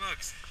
smokes.